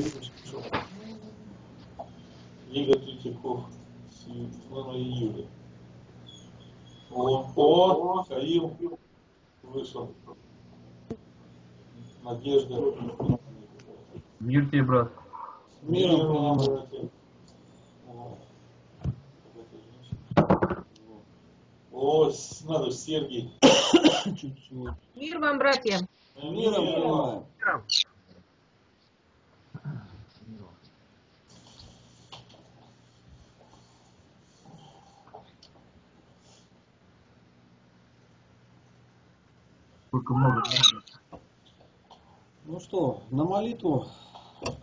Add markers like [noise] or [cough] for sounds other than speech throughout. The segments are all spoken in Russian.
слышал. Лига Третьяков, Светлана и Юля. О, Каил вышел. Надежда. Мир тебе, брат. Мир вам, братья. О, надо Сергей. Чуть-чуть. Мир вам, братья. Миром Мир. Сколько много. Ну что, на молитву?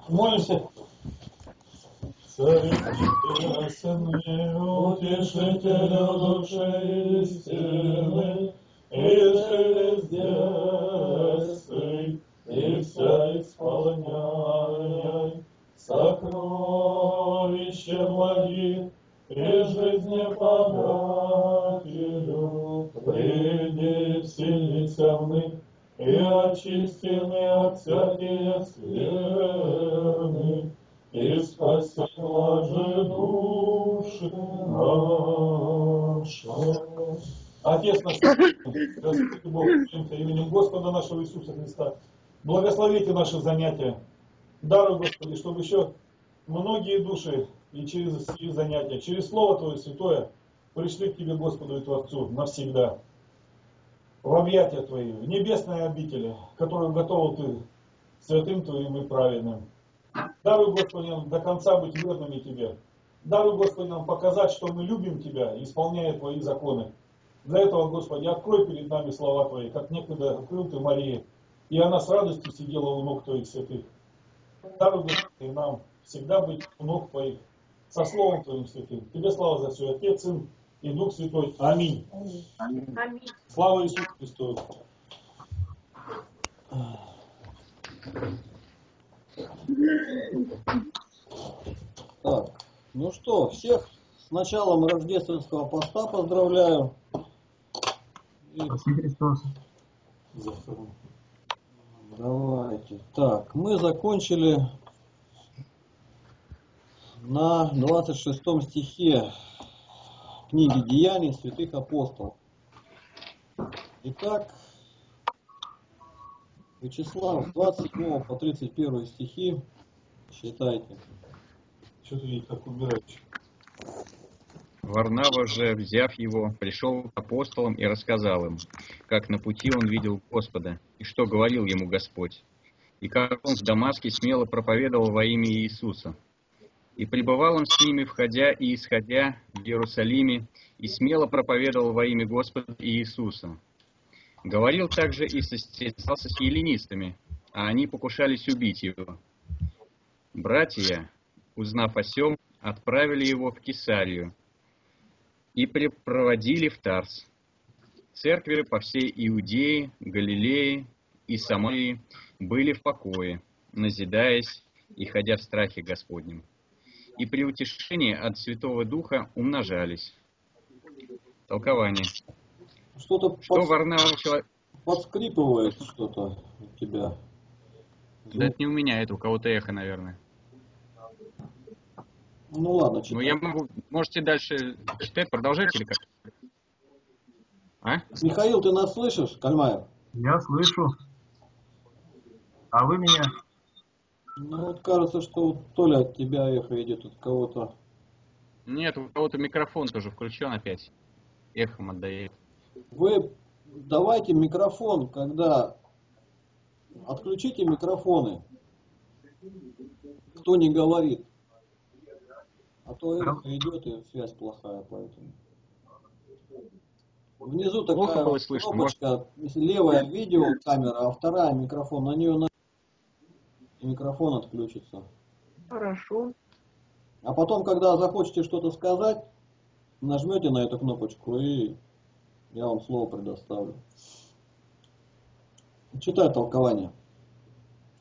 Молимся. Царь утешителя души истины, и через и вся исполняй сокровища благих, и жизни подателю, них, и очистены от всякие скверны, и спасла же души наши. Отец наш, Господи Бог, именем Господа нашего Иисуса Христа, благословите наши занятия. Даруй, Господи, чтобы еще многие души и через сие занятия, через Слово Твое Святое пришли к Тебе, Господу и Творцу, навсегда в объятия Твои, в небесные обители, которую готовил Ты святым Твоим и праведным. Даруй, Господи, нам до конца быть верными Тебе. Даруй, Господи, нам показать, что мы любим Тебя, исполняя Твои законы. Для этого, Господи, открой перед нами слова Твои, как некогда открыл Ты Марии, и она с радостью сидела у ног Твоих святых. Даруй, Господи, нам всегда быть у ног Твоих, со Словом Твоим святым. Тебе слава за все, Отец, Сын и Дух Святой. Аминь. Аминь. Слава Иисусу Христу. Так, ну что, всех с началом рождественского поста поздравляю. И Христос. Давайте. Так, мы закончили на 26 стихе книги Деяний святых апостолов. Итак, Вячеслав, с 27 по 31 стихи считайте. Что ты так убираешь? Варнава же, взяв его, пришел к апостолам и рассказал им, как на пути он видел Господа, и что говорил ему Господь, и как он в Дамаске смело проповедовал во имя Иисуса. И пребывал он с ними, входя и исходя в Иерусалиме, и смело проповедовал во имя Господа Иисуса. Говорил также и состязался с еленистами, а они покушались убить его. Братья, узнав о сем, отправили его в Кесарию, и припроводили в Тарс. Церкви по всей Иудее, Галилее и Самарии были в покое, назидаясь и ходя в страхе Господнем. И при утешении от Святого Духа умножались. Толкование. Что-то Что под- Варнава человек... подскрипывает что-то у тебя. Да это не у меня, это у кого-то эхо, наверное. Ну ладно, Ну читай. я могу... Можете дальше читать, продолжать или как? А? Михаил, ты нас слышишь, Кальмаев? Я слышу. А вы меня? Ну вот кажется, что вот то ли от тебя эхо идет, от кого-то. Нет, у кого-то микрофон тоже включен опять. Эхом отдает. Вы давайте микрофон, когда отключите микрофоны, кто не говорит. А то эхо идет и связь плохая, поэтому. Внизу Плохо такая было слышно, кнопочка, левая видеокамера, а вторая микрофон, на нее на... и микрофон отключится. Хорошо. А потом, когда захочете что-то сказать, нажмете на эту кнопочку и я вам слово предоставлю. Читай толкование.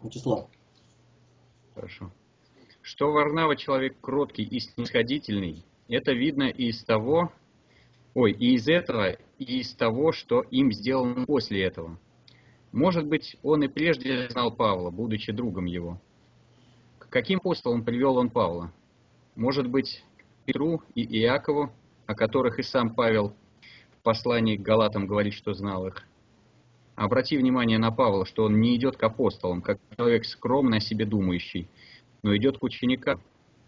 Вячеслав. Хорошо. Что Варнава человек кроткий и снисходительный, это видно и из того, ой, и из этого, и из того, что им сделано после этого. Может быть, он и прежде знал Павла, будучи другом его. каким апостолом привел он Павла? Может быть, Петру и Иакову, о которых и сам Павел в послании к Галатам говорит, что знал их? Обрати внимание на Павла, что он не идет к апостолам, как человек скромно о себе думающий, но идет к ученикам,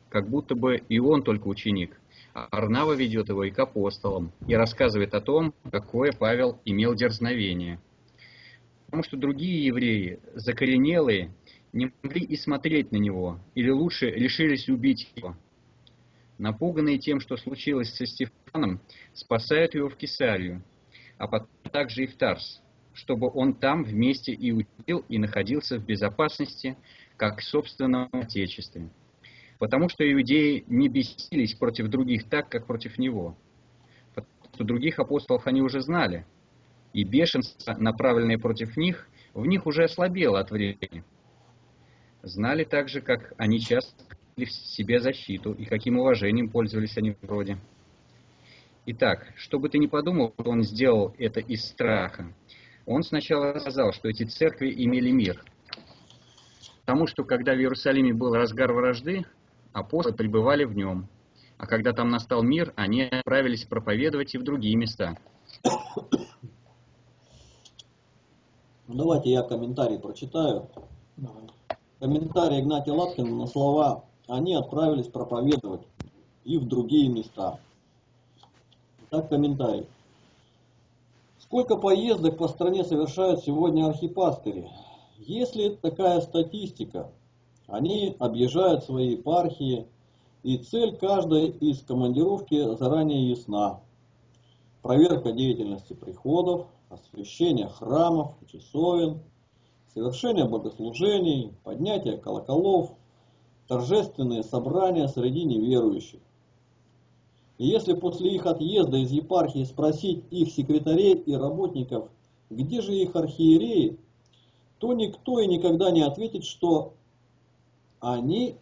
как будто бы и он только ученик. А Арнава ведет его и к апостолам, и рассказывает о том, какое Павел имел дерзновение. Потому что другие евреи, закоренелые, не могли и смотреть на него, или лучше решились убить его. Напуганные тем, что случилось со Стефаном, спасают его в Кесарию, а потом также и в Тарс, чтобы он там вместе и учил, и находился в безопасности, как в собственном Отечестве. Потому что иудеи не бесились против других так, как против него. Потому что других апостолов они уже знали, и бешенство, направленное против них, в них уже ослабело от времени. Знали также, как они часто в себе защиту и каким уважением пользовались они вроде. Итак, что бы ты ни подумал, он сделал это из страха. Он сначала сказал, что эти церкви имели мир. Потому что, когда в Иерусалиме был разгар вражды, апостолы пребывали в нем. А когда там настал мир, они отправились проповедовать и в другие места. Ну, Давайте я комментарий прочитаю. Комментарий Игнатия Лапкина на слова «Они отправились проповедовать и в другие места». Так комментарий. Сколько поездок по стране совершают сегодня архипастыри? Есть ли такая статистика? Они объезжают свои епархии, и цель каждой из командировки заранее ясна. Проверка деятельности приходов, освящение храмов, часовен, совершение богослужений, поднятие колоколов, торжественные собрания среди неверующих. И если после их отъезда из епархии спросить их секретарей и работников, где же их архиереи, то никто и никогда не ответит, что они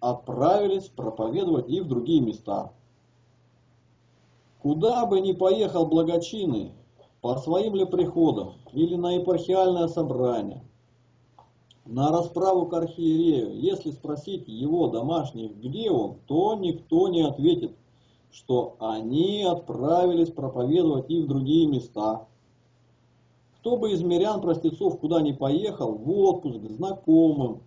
отправились проповедовать и в другие места. Куда бы ни поехал благочинный, по своим ли приходам или на епархиальное собрание, на расправу к архиерею, если спросить его домашних, где он, то никто не ответит, что они отправились проповедовать и в другие места. Кто бы из мирян простецов куда ни поехал, в отпуск, к знакомым,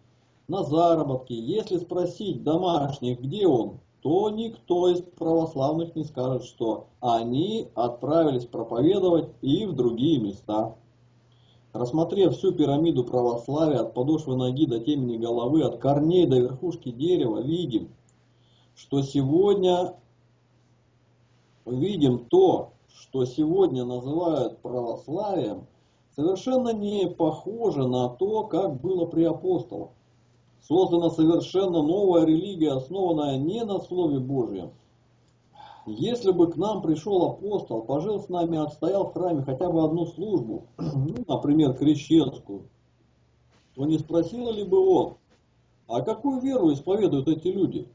на заработки, если спросить домашних, где он, то никто из православных не скажет, что они отправились проповедовать и в другие места. Рассмотрев всю пирамиду православия от подошвы ноги до темени головы, от корней до верхушки дерева, видим, что сегодня видим то, что сегодня называют православием, совершенно не похоже на то, как было при апостолах. Создана совершенно новая религия, основанная не на Слове Божьем. Если бы к нам пришел апостол, пожил с нами, отстоял в храме хотя бы одну службу, [clears throat] ну, например, крещенскую, то не спросил ли бы он, а какую веру исповедуют эти люди?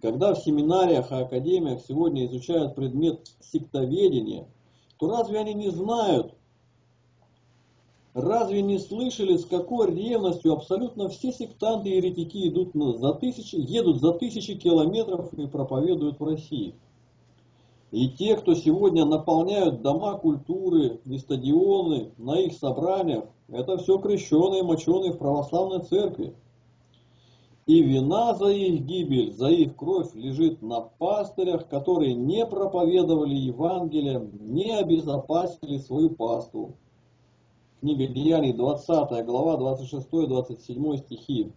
Когда в семинариях и академиях сегодня изучают предмет сектоведения, то разве они не знают, Разве не слышали, с какой ревностью абсолютно все сектанты и еретики идут за тысячи, едут за тысячи километров и проповедуют в России? И те, кто сегодня наполняют дома культуры и стадионы на их собраниях, это все крещеные, моченые в православной церкви. И вина за их гибель, за их кровь лежит на пастырях, которые не проповедовали Евангелие, не обезопасили свою паству. Книга Деяний, 20 глава, 26-27 стихи.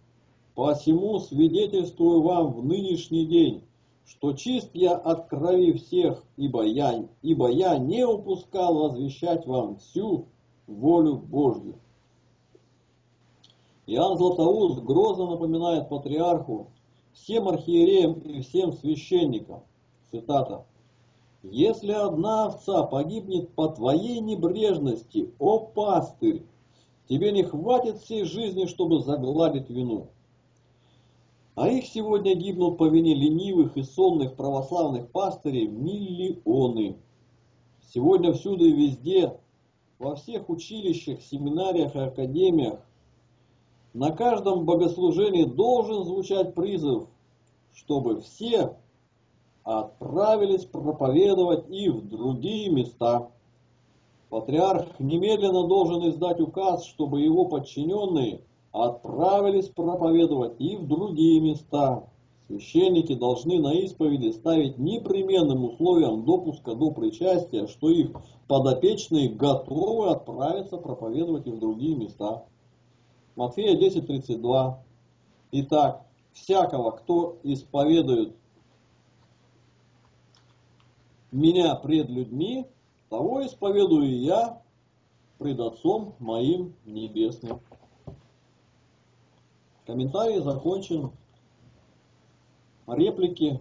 «Посему свидетельствую вам в нынешний день, что чист я от крови всех, ибо я, ибо я не упускал возвещать вам всю волю Божью». Иоанн Златоуст грозно напоминает патриарху, всем архиереям и всем священникам, цитата, если одна овца погибнет по твоей небрежности, о пастырь, тебе не хватит всей жизни, чтобы загладить вину. А их сегодня гибнут по вине ленивых и сонных православных пастырей миллионы. Сегодня всюду и везде, во всех училищах, семинариях и академиях На каждом богослужении должен звучать призыв, чтобы все отправились проповедовать и в другие места. Патриарх немедленно должен издать указ, чтобы его подчиненные отправились проповедовать и в другие места. Священники должны на исповеди ставить непременным условием допуска до причастия, что их подопечные готовы отправиться проповедовать и в другие места. Матфея 10.32. Итак, всякого, кто исповедует меня пред людьми, того исповедую я пред Отцом моим небесным. Комментарий закончен. Реплики,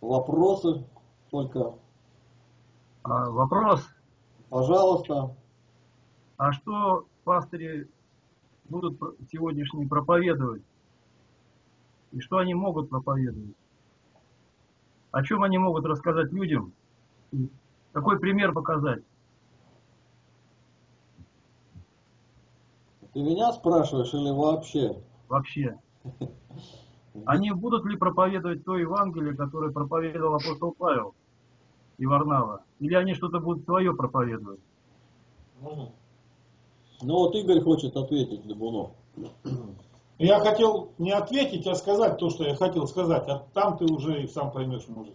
вопросы только, А, вопрос. пожалуйста. А что пастыри будут сегодняшние проповедовать? И что они могут проповедовать? О чем они могут рассказать людям? Какой пример показать? Ты меня спрашиваешь или вообще? вообще? Они будут ли проповедовать то Евангелие, которое проповедовал апостол Павел и Варнава? Или они что-то будут свое проповедовать? Можно? Ну вот Игорь хочет ответить Лебунов. Я хотел не ответить, а сказать то, что я хотел сказать. А там ты уже и сам поймешь, может.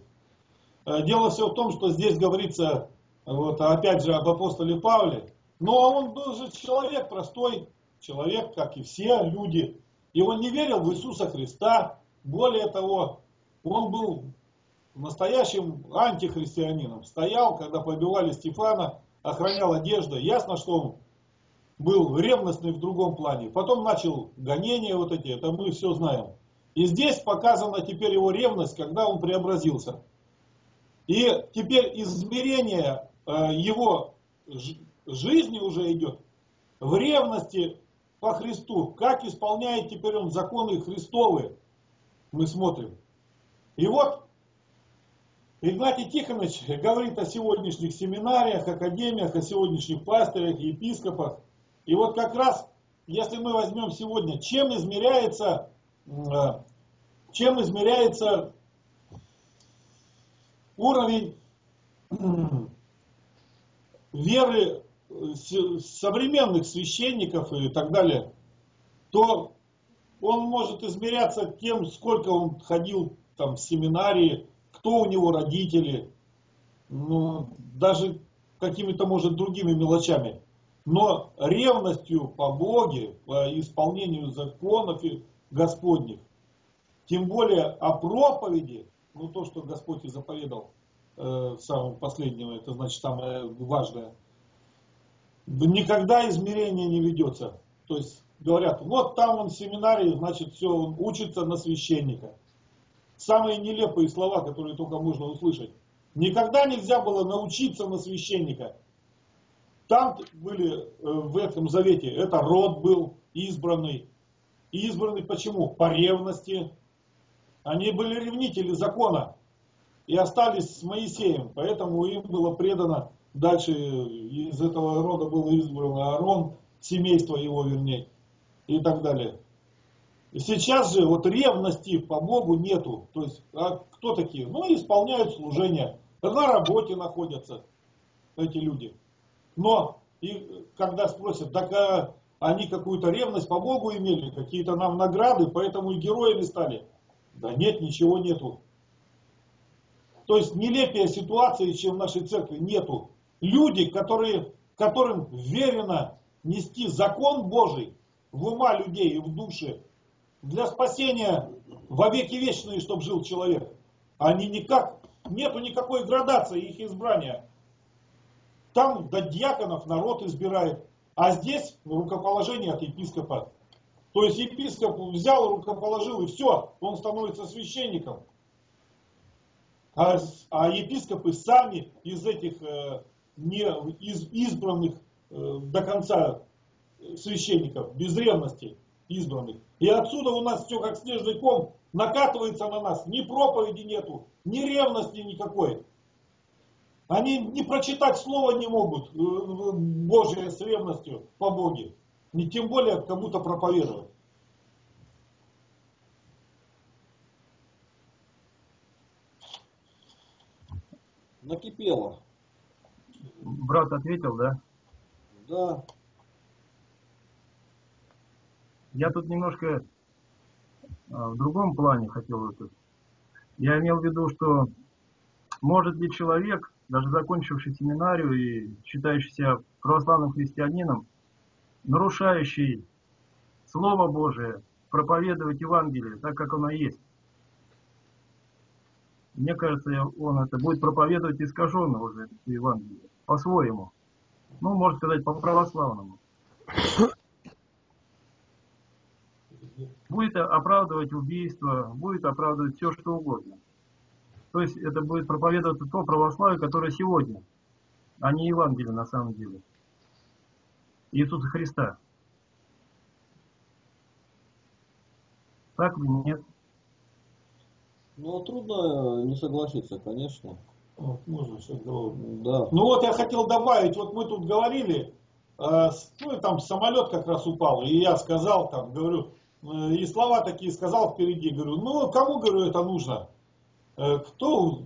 Э, Дело все в том, что здесь говорится, вот, опять же, об апостоле Павле. Но он был же человек, простой человек, как и все люди. И он не верил в Иисуса Христа. Более того, он был настоящим антихристианином. Стоял, когда побивали Стефана, охранял одежду. Ясно, что он был ревностный в другом плане. Потом начал гонения вот эти, это мы все знаем. И здесь показана теперь его ревность, когда он преобразился. И теперь измерение э, его жизни уже идет в ревности по Христу. Как исполняет теперь он законы Христовы, мы смотрим. И вот Игнатий Тихонович говорит о сегодняшних семинариях, академиях, о сегодняшних пастырях, епископах. И вот как раз, если мы возьмем сегодня, чем измеряется, э, чем измеряется уровень веры э, современных священников и так далее, то он может измеряться тем, сколько он ходил там в семинарии, кто у него родители, ну, даже какими-то, может, другими мелочами. Но ревностью по Боге, по исполнению законов Господних, тем более о проповеди, ну то, что Господь и заповедал, э, самым последним, это значит самое важное, никогда измерение не ведется. То есть говорят, вот там он в семинарии, значит все, он учится на священника. Самые нелепые слова, которые только можно услышать. Никогда нельзя было научиться на священника. Там были э, в этом завете, это род был избранный. Избранный почему? По ревности. Они были ревнители закона и остались с Моисеем, поэтому им было предано, дальше из этого рода был избран Аарон, семейство его вернее, и так далее. И сейчас же вот ревности по Богу нету. То есть, а кто такие? Ну, исполняют служение. На работе находятся эти люди. Но и когда спросят, так а они какую-то ревность по Богу имели, какие-то нам награды, поэтому и героями стали. Да нет, ничего нету. То есть нелепее ситуации, чем в нашей церкви, нету. Люди, которые, которым верено нести закон Божий в ума людей и в душе, для спасения во веки вечные, чтобы жил человек. Они никак, нету никакой градации их избрания. Там до дьяконов народ избирает, а здесь рукоположение от епископа. То есть епископ взял, рукоположил и все, он становится священником. А, а епископы сами из этих э, не из избранных э, до конца священников, без ревности избранных. И отсюда у нас все как снежный ком накатывается на нас. Ни проповеди нету, ни ревности никакой. Они не прочитать слово не могут, э, Божие с ревностью по Боге. не тем более кому-то проповедовать. Накипело. Брат ответил, да? Да. Я тут немножко а, в другом плане хотел это. Я имел в виду, что может ли человек, даже закончивший семинарию и считающийся православным христианином, нарушающий Слово Божие, проповедовать Евангелие так, как оно есть. Мне кажется, он это будет проповедовать искаженно уже Евангелие, по-своему. Ну, можно сказать, по-православному. Будет оправдывать убийство, будет оправдывать все, что угодно. То есть это будет проповедоваться то православие, которое сегодня, а не Евангелие на самом деле. Иисуса Христа. Так или нет? Ну, трудно не согласиться, конечно. Вот, можно сейчас говорю. Да. Ну вот я хотел добавить, вот мы тут говорили, э, ну и там самолет как раз упал, и я сказал там, говорю, э, и слова такие сказал впереди, говорю, ну кому, говорю, это нужно? Э, кто,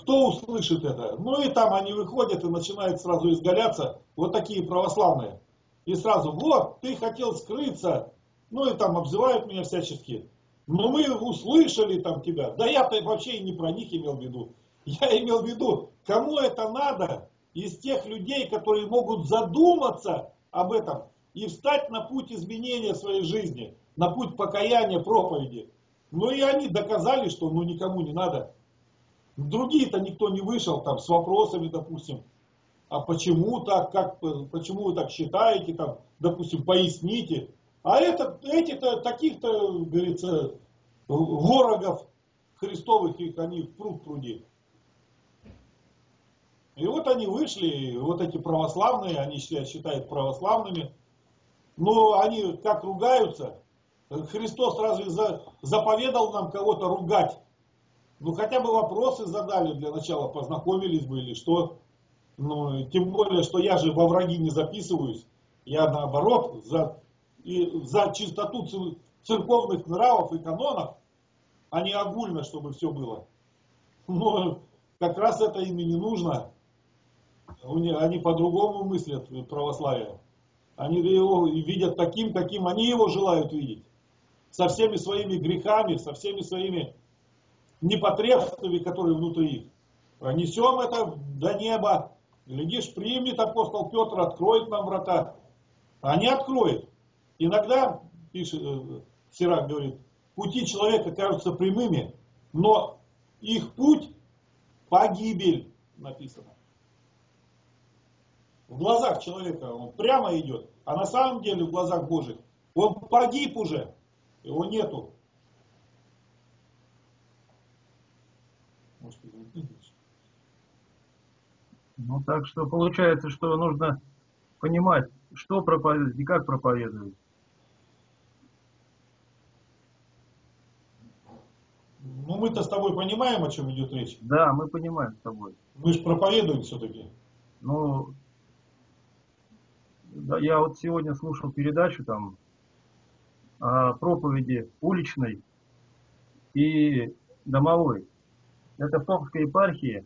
кто услышит это? Ну и там они выходят и начинают сразу изгаляться, вот такие православные. И сразу, вот, ты хотел скрыться, ну и там обзывают меня всячески. Но мы услышали там тебя. Да я-то вообще и не про них имел в виду. Я имел в виду, кому это надо из тех людей, которые могут задуматься об этом и встать на путь изменения своей жизни, на путь покаяния, проповеди. Ну и они доказали, что ну никому не надо. Другие-то никто не вышел там с вопросами, допустим, а почему так, как, почему вы так считаете, там, допустим, поясните. А это, эти-то, таких-то, говорится, ворогов Христовых, их они в пруд пруди. И вот они вышли, вот эти православные, они себя считают православными, но они как ругаются. Христос разве за- заповедал нам кого-то ругать? Ну хотя бы вопросы задали для начала, познакомились бы или что. Ну, тем более, что я же во враги не записываюсь. Я наоборот за, и за чистоту цер- церковных нравов и канонов, а не огульно, чтобы все было. Но как раз это им и не нужно. Они по-другому мыслят православие. Они его видят таким, каким они его желают видеть. Со всеми своими грехами, со всеми своими непотребствами, которые внутри их. Несем это до неба. Глядишь, примет апостол Петр, откроет нам врата. А не откроет. Иногда, пишет э, Сирак, говорит, пути человека кажутся прямыми, но их путь погибель написано. В глазах человека он прямо идет, а на самом деле в глазах Божьих он погиб уже, его нету. Может. Ну так что получается, что нужно понимать, что проповедовать и как проповедовать. Ну мы-то с тобой понимаем, о чем идет речь. Да, мы понимаем с тобой. Мы же проповедуем все-таки. Ну, да, я вот сегодня слушал передачу там проповеди уличной и домовой. Это в Томской епархии.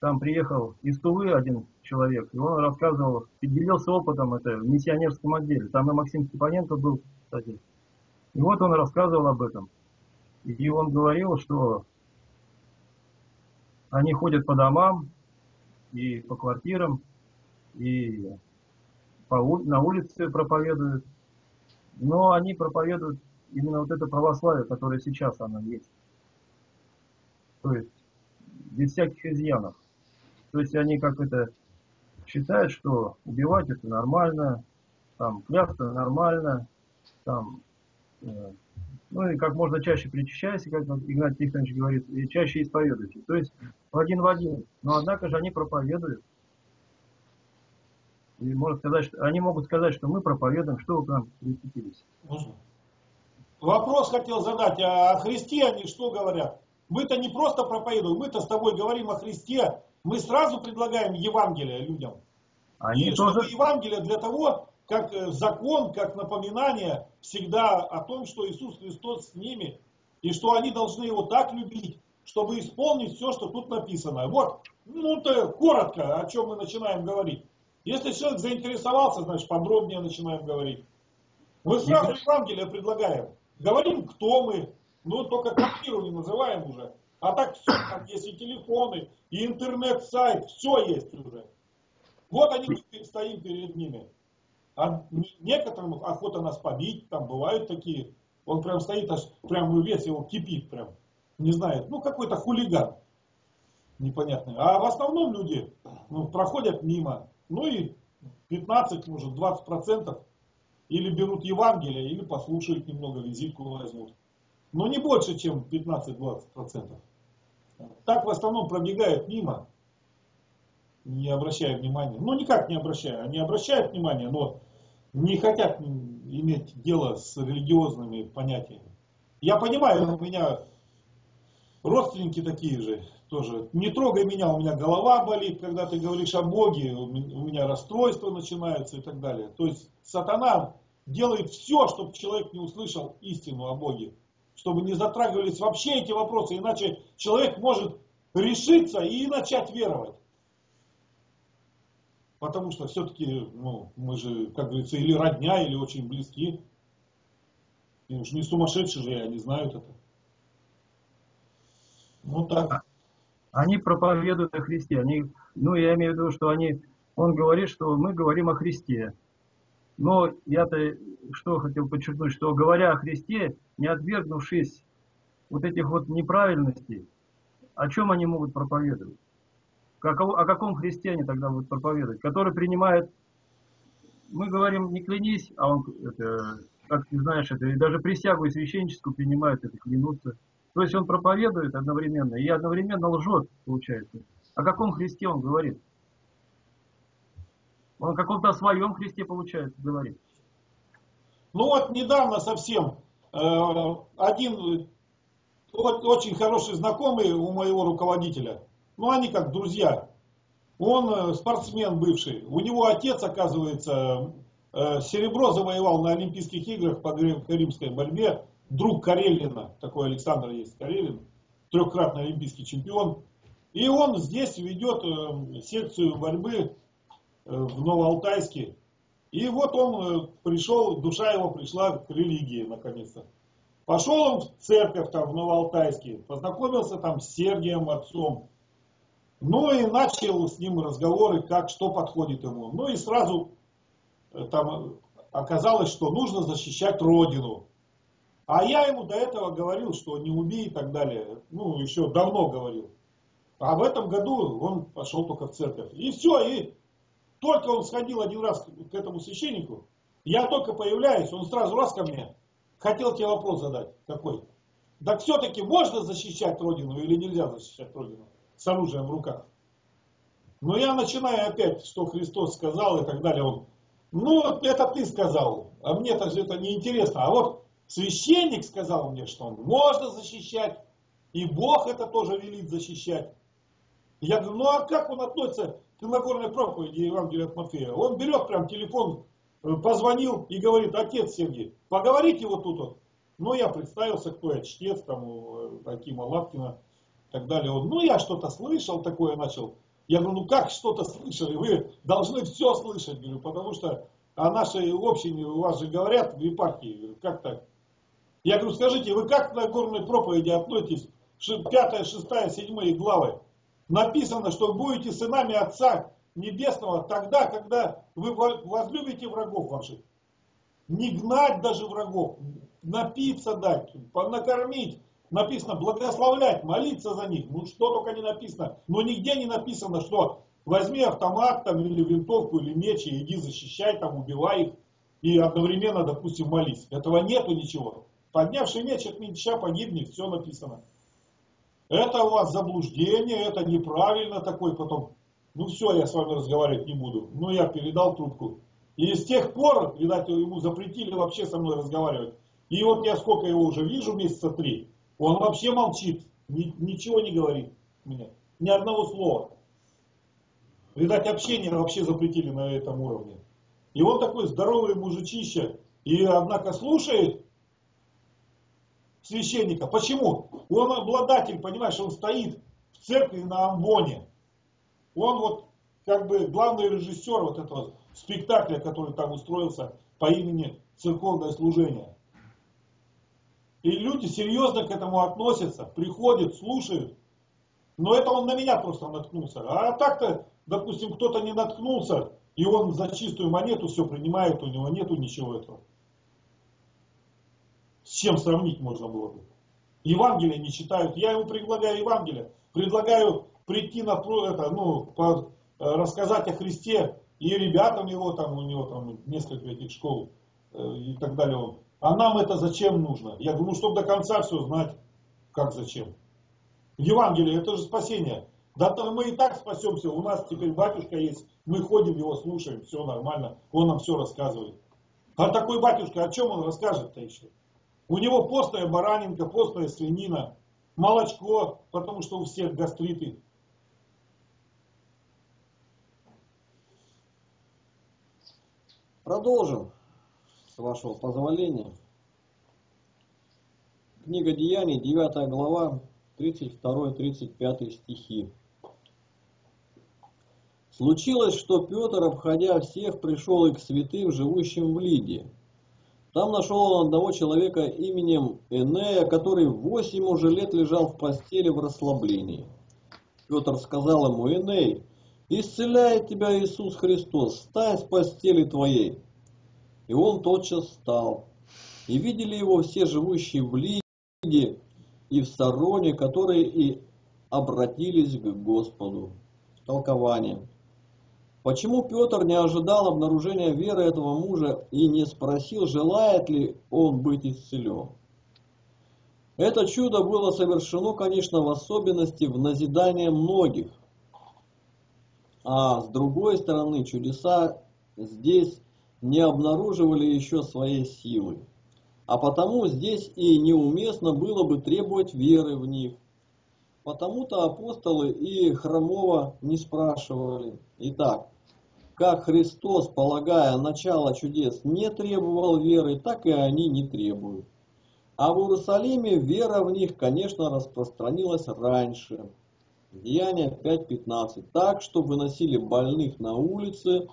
Там приехал из Тувы один человек, и он рассказывал, и делился опытом это в миссионерском отделе. Там и Максим Степаненко был, кстати. И вот он рассказывал об этом. И он говорил, что они ходят по домам и по квартирам, и по на улице проповедуют. Но они проповедуют именно вот это православие, которое сейчас оно есть. То есть без всяких изъянов. То есть они как это считают, что убивать это нормально, там клясться нормально, там э, ну и как можно чаще причащайся, как вот Игнат Тихонович говорит, и чаще исповедуйте. То есть в один в один. Но однако же они проповедуют. И можно сказать, что они могут сказать, что мы проповедуем, что вы к нам прицепились. Можно? Вопрос хотел задать, а о Христе они что говорят? Мы-то не просто проповедуем, мы-то с тобой говорим о Христе. Мы сразу предлагаем Евангелие людям. Они И тоже, чтобы Евангелие для того, как э, закон, как напоминание всегда о том, что Иисус Христос с ними, и что они должны его так любить, чтобы исполнить все, что тут написано. Вот, ну, то коротко, о чем мы начинаем говорить. Если человек заинтересовался, значит, подробнее начинаем говорить. Мы сразу Евангелие предлагаем. Говорим, кто мы, ну, только квартиру не называем уже. А так все, там есть и телефоны, и интернет-сайт, все есть уже. Вот они мы стоим перед ними. А некоторым охота нас побить, там бывают такие. Он прям стоит, аж прям весь его кипит прям. Не знает, ну какой-то хулиган непонятный. А в основном люди ну, проходят мимо. Ну и 15, может 20 процентов или берут Евангелие, или послушают немного, визитку возьмут. Но не больше, чем 15-20 процентов. Так в основном пробегают мимо, не обращая внимания. Ну никак не обращая. Они обращают внимание, но не хотят иметь дело с религиозными понятиями. Я понимаю, у меня родственники такие же тоже. Не трогай меня, у меня голова болит, когда ты говоришь о Боге, у меня расстройства начинаются и так далее. То есть сатана делает все, чтобы человек не услышал истину о Боге. Чтобы не затрагивались вообще эти вопросы, иначе человек может решиться и начать веровать. Потому что все-таки ну, мы же, как говорится, или родня, или очень близки. И уж не сумасшедшие же, они знают это. Ну так. Они проповедуют о Христе. Они, ну, я имею в виду, что они, он говорит, что мы говорим о Христе. Но я-то что хотел подчеркнуть, что говоря о Христе, не отвергнувшись вот этих вот неправильностей, о чем они могут проповедовать? Как, о каком Христе они тогда будут проповедовать? Который принимает, мы говорим, не клянись, а он, это, как ты знаешь, это, и даже присягу и священническую принимают, это клянутся. То есть он проповедует одновременно и одновременно лжет, получается. О каком Христе он говорит? Он о каком-то своем Христе, получается, говорит. Ну вот недавно совсем э, один очень хороший знакомый у моего руководителя, ну они как друзья, он э, спортсмен бывший, у него отец, оказывается, э, серебро завоевал на Олимпийских играх по римской борьбе, друг Карелина, такой Александр есть Карелин, трехкратный олимпийский чемпион. И он здесь ведет э, секцию борьбы э, в Новоалтайске. И вот он э, пришел, душа его пришла к религии наконец-то. Пошел он в церковь там в Новоалтайске, познакомился там с Сергием отцом. Ну и начал с ним разговоры, как, что подходит ему. Ну и сразу там оказалось, что нужно защищать Родину. А я ему до этого говорил, что не убей и так далее. Ну, еще давно говорил. А в этом году он пошел только в церковь. И все, и только он сходил один раз к этому священнику, я только появляюсь, он сразу раз ко мне, хотел тебе вопрос задать. Какой? Так все-таки можно защищать Родину или нельзя защищать Родину с оружием в руках? Но я начинаю опять, что Христос сказал и так далее. Он, ну, это ты сказал, а мне так же это не интересно. А вот Священник сказал мне, что он можно защищать, и Бог это тоже велит защищать. Я говорю, ну а как он относится к Нагорной проповеди Евангелия от Матфея? Он берет прям телефон, э, позвонил и говорит, отец Сергей, поговорите вот тут вот. Ну, я представился, кто я, чтец, там, э, Акима Лапкина и так далее. Он, ну, я что-то слышал, такое начал. Я говорю, ну как что-то слышали? Вы должны все слышать, говорю, потому что о нашей общине у вас же говорят в епархии, как так? Я говорю, скажите, вы как к Нагорной проповеди относитесь? Пятая, шестая, седьмая главы. Написано, что будете сынами Отца Небесного тогда, когда вы возлюбите врагов ваших. Не гнать даже врагов, напиться дать, накормить. Написано благословлять, молиться за них. Ну что только не написано. Но нигде не написано, что возьми автомат там, или винтовку, или меч и иди защищай, там, убивай их. И одновременно, допустим, молись. Этого нету ничего. Поднявший меч от меча погибнет, все написано. Это у вас заблуждение, это неправильно такой потом. Ну все, я с вами разговаривать не буду. Ну я передал трубку. И с тех пор, видать, ему запретили вообще со мной разговаривать. И вот я сколько его уже вижу, месяца три, он вообще молчит, ни, ничего не говорит мне, ни одного слова. Видать, общение вообще запретили на этом уровне. И он такой здоровый мужичище, и однако слушает священника. Почему? Он обладатель, понимаешь, он стоит в церкви на амбоне. Он вот как бы главный режиссер вот этого спектакля, который там устроился по имени церковное служение. И люди серьезно к этому относятся, приходят, слушают. Но это он на меня просто наткнулся. А так-то, допустим, кто-то не наткнулся, и он за чистую монету все принимает, у него нету ничего этого. С чем сравнить можно было бы? Евангелие не читают. Я ему предлагаю Евангелие. Предлагаю прийти на это, ну, по, э, рассказать о Христе и ребятам его, там у него там несколько этих школ э, и так далее. А нам это зачем нужно? Я думаю, чтобы до конца все знать, как зачем. Евангелие это же спасение. Да то мы и так спасемся. У нас теперь батюшка есть, мы ходим его слушаем, все нормально, он нам все рассказывает. А такой батюшка, о чем он расскажет-то еще? У него постная баранинка, постная свинина, молочко, потому что у всех гастриты. Продолжим, с вашего позволения. Книга Деяний, 9 глава, 32-35 стихи. Случилось, что Петр, обходя всех, пришел и к святым, живущим в Лидии. Там нашел он одного человека именем Энея, который восемь уже лет лежал в постели в расслаблении. Петр сказал ему, Эней, исцеляет тебя Иисус Христос, встань с постели твоей. И он тотчас встал. И видели его все живущие в Лиге и в Сароне, которые и обратились к Господу. Толкование. Почему Петр не ожидал обнаружения веры этого мужа и не спросил, желает ли он быть исцелен? Это чудо было совершено, конечно, в особенности в назидание многих. А с другой стороны, чудеса здесь не обнаруживали еще своей силы. А потому здесь и неуместно было бы требовать веры в них. Потому-то апостолы и хромого не спрашивали. Итак, как Христос, полагая начало чудес, не требовал веры, так и они не требуют. А в Иерусалиме вера в них, конечно, распространилась раньше. Деяние 5.15. Так, что выносили больных на улице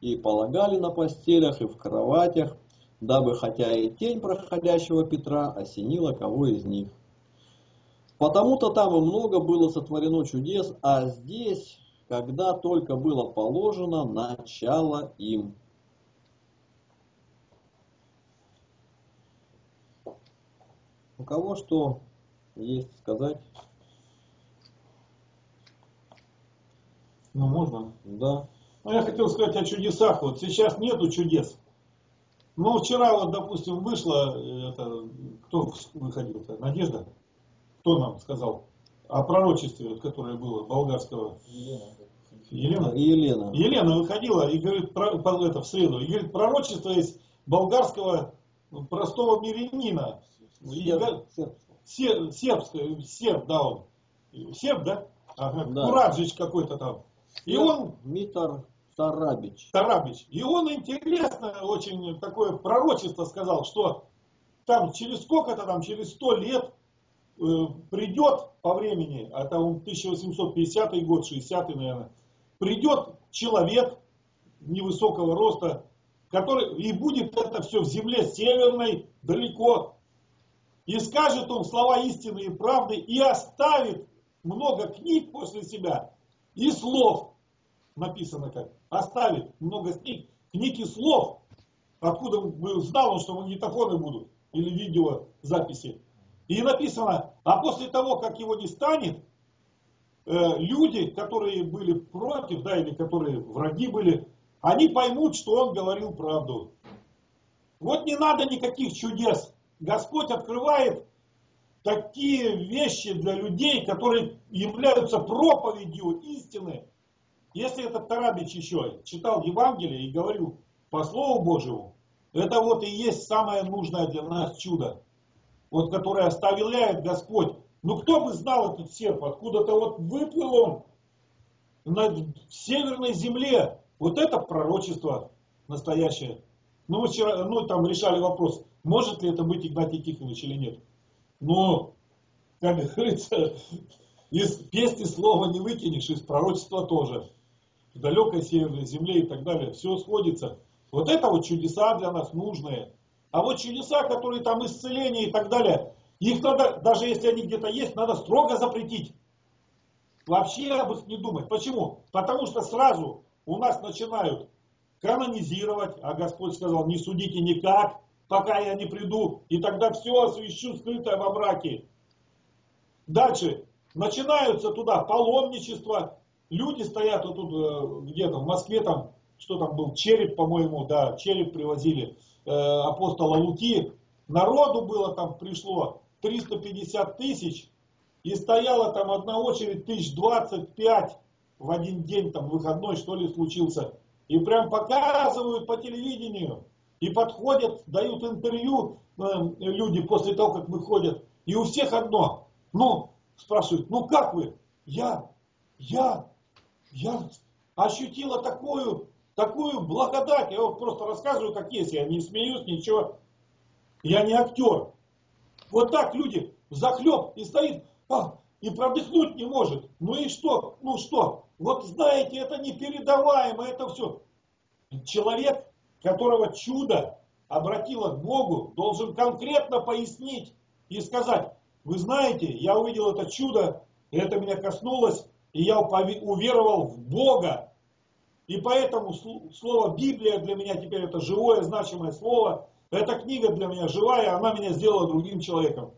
и полагали на постелях и в кроватях, дабы хотя и тень проходящего Петра осенила кого из них. Потому-то там и много было сотворено чудес, а здесь когда только было положено начало им. У кого что есть сказать? Ну, можно? Да. Ну, я хотел сказать о чудесах. Вот сейчас нету чудес. Ну, вчера вот, допустим, вышла, э, это, кто выходил-то? Надежда? Кто нам сказал? о пророчестве, которое было болгарского Елена. Елена. Елена выходила и говорит про, это в среду, и говорит, пророчество есть болгарского простого мирянина. Серб, серб, сербское, серб, да он. Серб, да? Ага, да. Кураджич какой-то там. И он... Митар Тарабич. Тарабич. И он интересно очень такое пророчество сказал, что там через сколько-то там, через сто лет Э, придет по времени, а он 1850 год, 60 наверное, придет человек невысокого роста, который и будет это все в земле северной, далеко. И скажет он слова истины и правды, и оставит много книг после себя и слов. Написано как. Оставит много книг, книг и слов. Откуда знал он, что магнитофоны будут или видеозаписи. И написано, а после того, как его не станет, люди, которые были против, да, или которые враги были, они поймут, что он говорил правду. Вот не надо никаких чудес. Господь открывает такие вещи для людей, которые являются проповедью истины. Если этот Тарабич еще читал Евангелие и говорил по Слову Божьему, это вот и есть самое нужное для нас чудо вот который оставляет Господь. Ну кто бы знал этот серп, откуда-то вот выплыл он на северной земле. Вот это пророчество. настоящее. Ну, мы вчера, ну, там решали вопрос, может ли это быть Игнатий Тихонович или нет. Но, как говорится, из песни слова не выкинешь, из пророчества тоже. В далекой северной земле и так далее. Все сходится. Вот это вот чудеса для нас нужные. А вот чудеса, которые там исцеление и так далее, их надо, даже если они где-то есть, надо строго запретить. Вообще об их не думать. Почему? Потому что сразу у нас начинают канонизировать, а Господь сказал, не судите никак, пока я не приду, и тогда все освящу скрытое во мраке. Дальше, начинаются туда паломничество, люди стоят вот тут э, где-то в Москве, там, что там был, череп, по-моему, да, череп привозили э, апостола Луки, народу было там, пришло 350 тысяч, и стояла там одна очередь тысяч двадцать пять в один день, там выходной что ли случился. И прям показывают по телевидению. И подходят, дают интервью э, люди после того, как выходят. И у всех одно. Ну, спрашивают, ну как вы? Я, я, я ощутила такую, такую благодать. Я вот просто рассказываю, как есть. Я не смеюсь, ничего. Я не актер. Вот так люди захлеб и стоит, а, и продохнуть не может. Ну и что? Ну что? Вот знаете, это непередаваемо, это все. Человек, которого чудо обратило к Богу, должен конкретно пояснить и сказать, вы знаете, я увидел это чудо, это меня коснулось, и я уверовал в Бога. И поэтому слово Библия для меня теперь это живое, значимое слово. Эта книга для меня живая, она меня сделала другим человеком.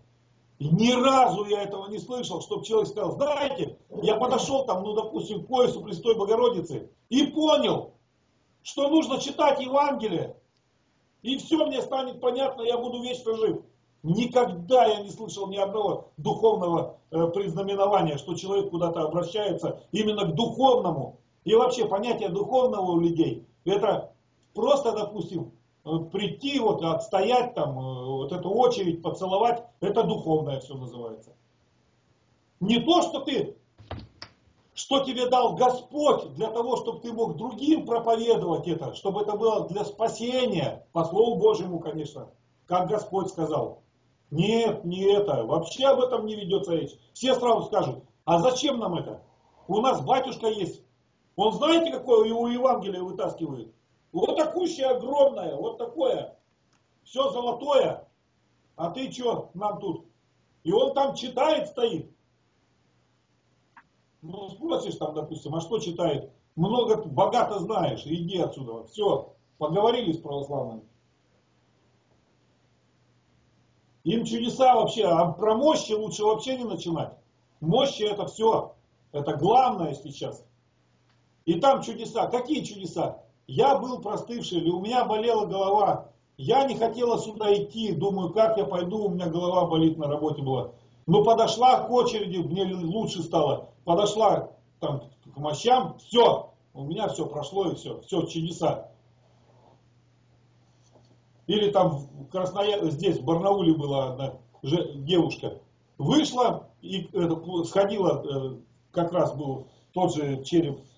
И ни разу я этого не слышал, чтобы человек сказал, знаете, я подошел там, ну, допустим, к поясу Престой Богородицы и понял, что нужно читать Евангелие, и все мне станет понятно, я буду вечно жив. Никогда я не слышал ни одного духовного э, признаменования, что человек куда-то обращается именно к духовному. И вообще понятие духовного у людей, это просто, допустим, прийти, вот отстоять там, э, вот эту очередь, поцеловать, это духовное все называется. Не то, что ты, что тебе дал Господь для того, чтобы ты мог другим проповедовать это, чтобы это было для спасения, по Слову Божьему, конечно, как Господь сказал. Нет, не это, вообще об этом не ведется речь. Все сразу скажут, а зачем нам это? У нас батюшка есть. Он знаете, какое его Евангелие вытаскивает? Вот такущее огромное, вот такое. Все золотое. А ты что нам тут? И он там читает, стоит. Ну, спросишь там, допустим, а что читает? Много, богато знаешь, иди отсюда. Все, поговорили с православными. Им чудеса вообще, а про мощи лучше вообще не начинать. Мощи это все, это главное сейчас. И там чудеса. Какие чудеса? Я был простывший, или у меня болела голова. Я не хотела сюда идти, думаю, как я пойду, у меня голова болит на работе была. Но подошла к очереди, мне лучше стало. Подошла там, к мощам, все, у меня все прошло и все, все, чудеса. Или там в Краснояр... здесь, в Барнауле была одна девушка. Вышла и это, сходила, э, как раз был тот же череп Э,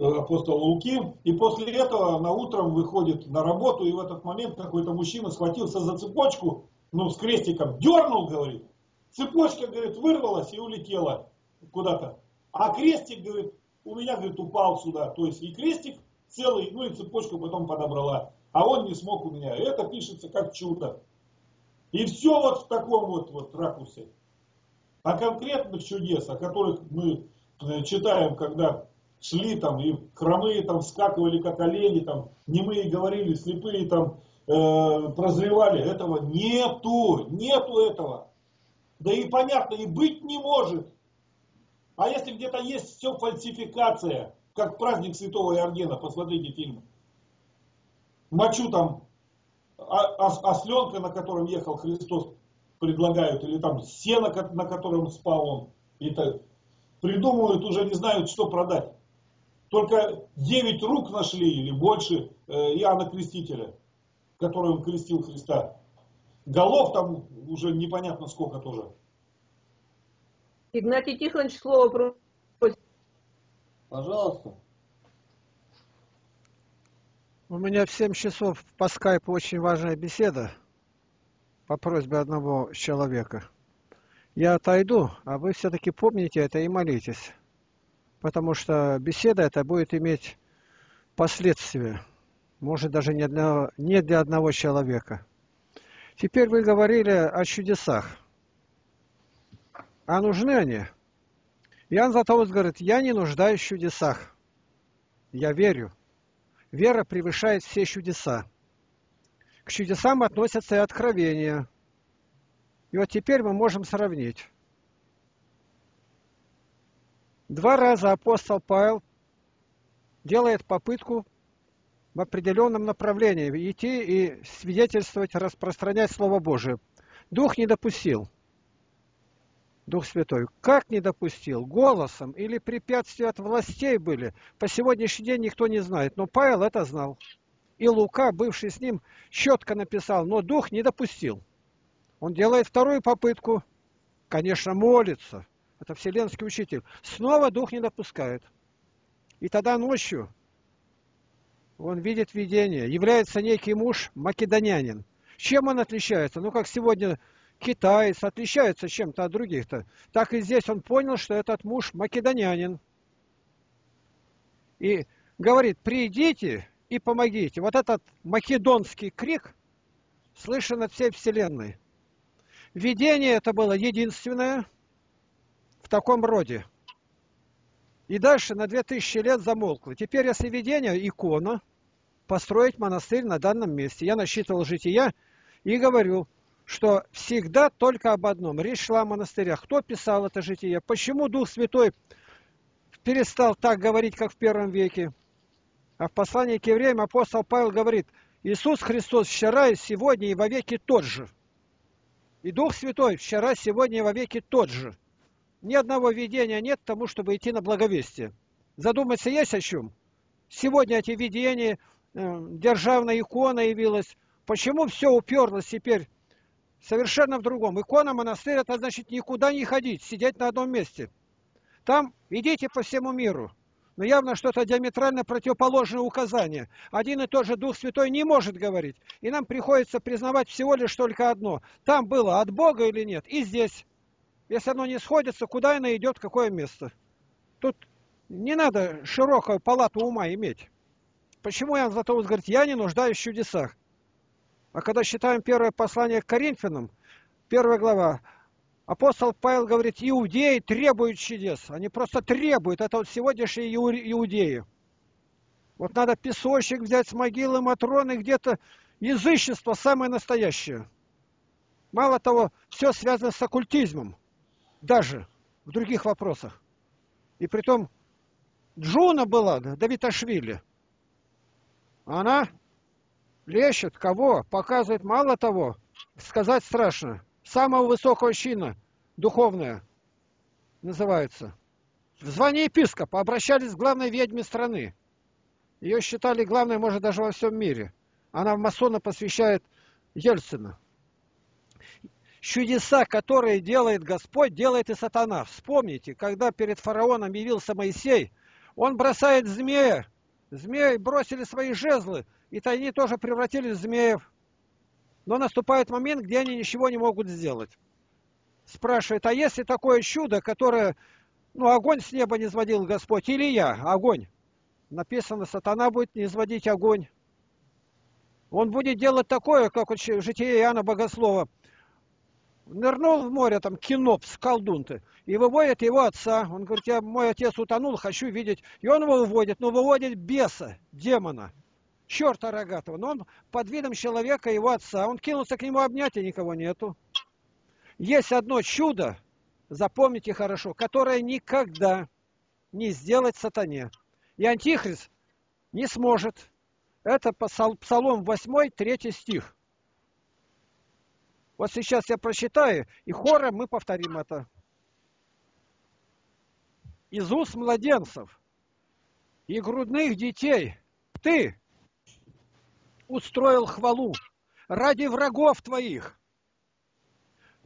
апостола Луки. И после этого на утром выходит на работу, и в этот момент какой-то мужчина схватился за цепочку, ну, с крестиком, дернул, говорит. Цепочка, говорит, вырвалась и улетела куда-то. А крестик, говорит, у меня, говорит, упал сюда. То есть и крестик целый, ну и цепочку потом подобрала. А он не смог у меня. Это пишется как чудо. И все вот в таком вот, вот ракурсе. А конкретных чудес, о которых мы э, читаем, когда шли там, и хромые там вскакивали, как олени, там, немые говорили, слепые там э, прозревали. Этого нету, нету этого. Да и понятно, и быть не может. А если где-то есть все фальсификация, как праздник Святого Иоргена, посмотрите фильм. Мочу там осленка, на котором ехал Христос, предлагают, или там сено, на котором спал он. И так, придумывают, уже не знают, что продать. Только 9 рук нашли или больше э, Иоанна Крестителя, который он крестил Христа. Голов там уже непонятно сколько тоже. Игнатий Тихонович, слово просит. Пожалуйста. У меня в 7 часов по скайпу очень важная беседа по просьбе одного человека. Я отойду, а вы все-таки помните это и молитесь. Потому что беседа это будет иметь последствия. Может даже не, одного, не для одного человека. Теперь вы говорили о чудесах. А нужны они? Иоанн Златоуст говорит, я не нуждаюсь в чудесах. Я верю. Вера превышает все чудеса. К чудесам относятся и откровения. И вот теперь мы можем сравнить. Два раза апостол Павел делает попытку в определенном направлении идти и свидетельствовать, распространять Слово Божие. Дух не допустил. Дух Святой. Как не допустил? Голосом или препятствия от властей были? По сегодняшний день никто не знает, но Павел это знал. И Лука, бывший с ним, четко написал, но Дух не допустил. Он делает вторую попытку, конечно, молится. Это вселенский учитель. Снова Дух не допускает. И тогда ночью он видит видение. Является некий муж, македонянин. Чем он отличается? Ну, как сегодня китаец отличается чем-то от других-то. Так и здесь он понял, что этот муж македонянин. И говорит, придите и помогите. Вот этот македонский крик слышен от всей вселенной. Видение это было единственное таком роде. И дальше на 2000 лет замолкло. Теперь, если видение, икона, построить монастырь на данном месте. Я насчитывал жития и говорю, что всегда только об одном. Речь шла о монастырях. Кто писал это житие? Почему Дух Святой перестал так говорить, как в первом веке? А в послании к евреям апостол Павел говорит, Иисус Христос вчера и сегодня и вовеки тот же. И Дух Святой вчера, сегодня и вовеки тот же. Ни одного видения нет тому, чтобы идти на благовестие. Задуматься есть о чем? Сегодня эти видения, э, державная икона явилась. Почему все уперлось теперь совершенно в другом. Икона монастырь это значит никуда не ходить, сидеть на одном месте. Там идите по всему миру. Но явно что-то диаметрально противоположное указание. Один и тот же Дух Святой не может говорить. И нам приходится признавать всего лишь только одно. Там было от Бога или нет, и здесь. Если оно не сходится, куда оно идет, какое место. Тут не надо широкую палату ума иметь. Почему Иоанн Златоуст говорит, я не нуждаюсь в чудесах. А когда читаем первое послание к Коринфянам, первая глава, апостол Павел говорит, иудеи требуют чудес. Они просто требуют. Это вот сегодняшние иудеи. Вот надо песочек взять с могилы Матроны, где-то язычество самое настоящее. Мало того, все связано с оккультизмом. Даже в других вопросах. И при том Джуна была, Давиташвили. Она лещет кого? Показывает мало того, сказать страшно. Самого высокого чина, духовная, называется. В звании епископа обращались к главной ведьме страны. Ее считали главной, может, даже во всем мире. Она в масона посвящает Ельцина. Чудеса, которые делает Господь, делает и сатана. Вспомните, когда перед фараоном явился Моисей, он бросает змея. Змеи бросили свои жезлы, и они тоже превратились в змеев. Но наступает момент, где они ничего не могут сделать. Спрашивает, а если такое чудо, которое, ну, огонь с неба не сводил Господь, или я, огонь? Написано, сатана будет не изводить огонь. Он будет делать такое, как вот житие Иоанна Богослова. Нырнул в море, там, кинопс, колдун ты, и выводит его отца. Он говорит, я, мой отец утонул, хочу видеть. И он его выводит, но выводит беса, демона черта рогатого. Но он под видом человека, его отца. Он кинулся к нему обнять, и никого нету. Есть одно чудо, запомните хорошо, которое никогда не сделать сатане. И Антихрист не сможет. Это Псалом 8, 3 стих. Вот сейчас я прочитаю, и хором мы повторим это. Из уст младенцев и грудных детей ты, устроил хвалу ради врагов твоих,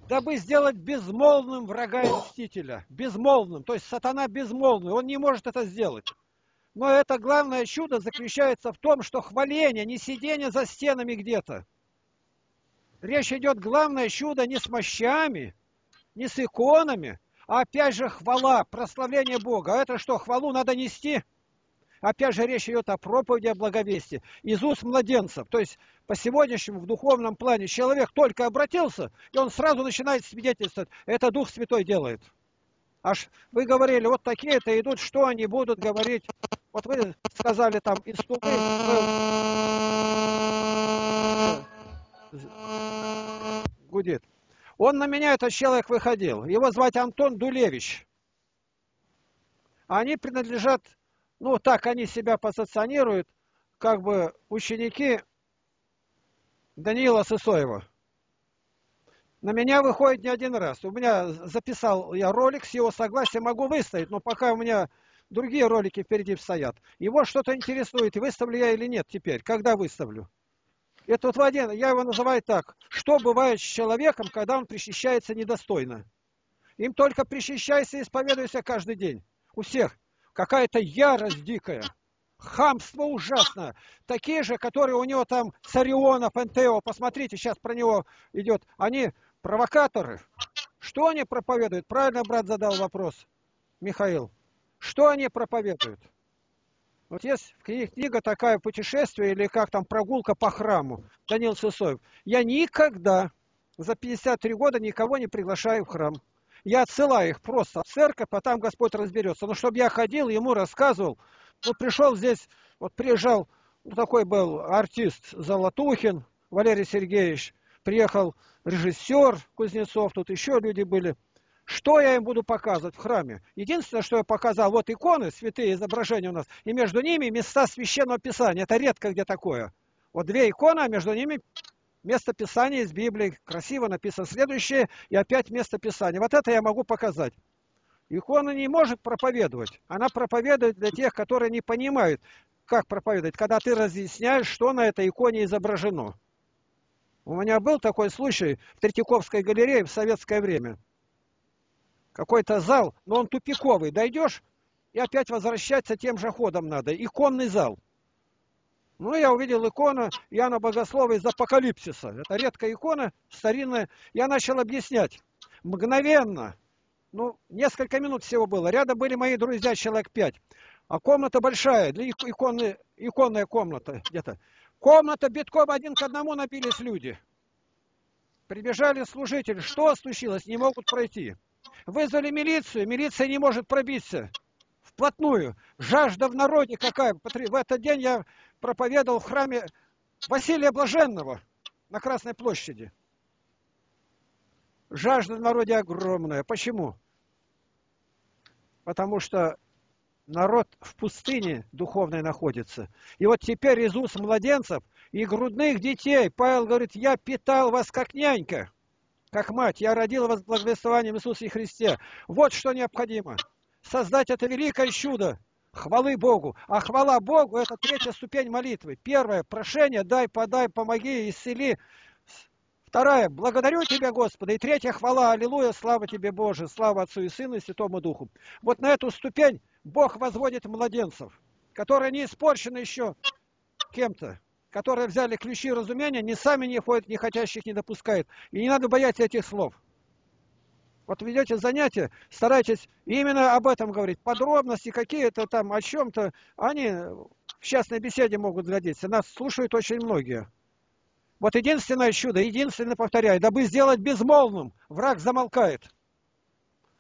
дабы сделать безмолвным врага и мстителя. Безмолвным, то есть сатана безмолвный, он не может это сделать. Но это главное чудо заключается в том, что хваление, не сидение за стенами где-то. Речь идет, главное чудо не с мощами, не с иконами, а опять же хвала, прославление Бога. А это что, хвалу надо нести? Опять же речь идет о проповеди, о благовестии. Из уст младенцев. То есть по сегодняшнему в духовном плане человек только обратился, и он сразу начинает свидетельствовать. Это Дух Святой делает. Аж вы говорили, вот такие-то идут, что они будут говорить. Вот вы сказали там Тумы, гудит. Он на меня, этот человек, выходил. Его звать Антон Дулевич. Они принадлежат, ну так они себя позиционируют, как бы ученики Даниила Сысоева. На меня выходит не один раз. У меня записал я ролик, с его согласия могу выставить, но пока у меня другие ролики впереди стоят. Его что-то интересует, выставлю я или нет теперь, когда выставлю. Это вот один, я его называю так. Что бывает с человеком, когда он причащается недостойно? Им только причащайся и исповедуйся каждый день. У всех. Какая-то ярость дикая. Хамство ужасно. Такие же, которые у него там Царионов, НТО, посмотрите, сейчас про него идет. Они провокаторы. Что они проповедуют? Правильно брат задал вопрос, Михаил. Что они проповедуют? Вот есть книга такая «Путешествие» или как там «Прогулка по храму» Данил Сысоев. Я никогда за 53 года никого не приглашаю в храм. Я отсылаю их просто в церковь, а там Господь разберется. Но чтобы я ходил, ему рассказывал. Вот пришел здесь, вот приезжал, ну, такой был артист Золотухин, Валерий Сергеевич. Приехал режиссер Кузнецов, тут еще люди были. Что я им буду показывать в храме? Единственное, что я показал, вот иконы, святые изображения у нас, и между ними места священного писания. Это редко где такое. Вот две иконы, а между ними место писания из Библии. Красиво написано следующее, и опять место писания. Вот это я могу показать. Икона не может проповедовать. Она проповедует для тех, которые не понимают, как проповедовать, когда ты разъясняешь, что на этой иконе изображено. У меня был такой случай в Третьяковской галерее в советское время какой-то зал, но он тупиковый. Дойдешь, и опять возвращаться тем же ходом надо. Иконный зал. Ну, я увидел икону Иоанна Богослова из Апокалипсиса. Это редкая икона, старинная. Я начал объяснять. Мгновенно. Ну, несколько минут всего было. Рядом были мои друзья, человек пять. А комната большая, для иконы, иконная комната где-то. Комната битком один к одному набились люди. Прибежали служители. Что случилось? Не могут пройти. Вызвали милицию, милиция не может пробиться вплотную. Жажда в народе какая. В этот день я проповедовал в храме Василия Блаженного на Красной площади. Жажда в народе огромная. Почему? Потому что народ в пустыне духовной находится. И вот теперь из уст младенцев и грудных детей Павел говорит, я питал вас как нянька как мать, я родила вас благовествованием Иисуса Христе. Вот что необходимо. Создать это великое чудо. Хвалы Богу. А хвала Богу – это третья ступень молитвы. Первое – прошение, дай, подай, помоги, исцели. Вторая – благодарю Тебя, Господи. И третья – хвала, аллилуйя, слава Тебе, Боже, слава Отцу и Сыну и Святому Духу. Вот на эту ступень Бог возводит младенцев, которые не испорчены еще кем-то которые взяли ключи разумения, ни сами не ходят, ни хотящих не допускают. И не надо бояться этих слов. Вот ведете занятия, старайтесь именно об этом говорить. Подробности какие-то там, о чем-то, они в частной беседе могут годиться. Нас слушают очень многие. Вот единственное чудо, единственное, повторяю, дабы сделать безмолвным, враг замолкает.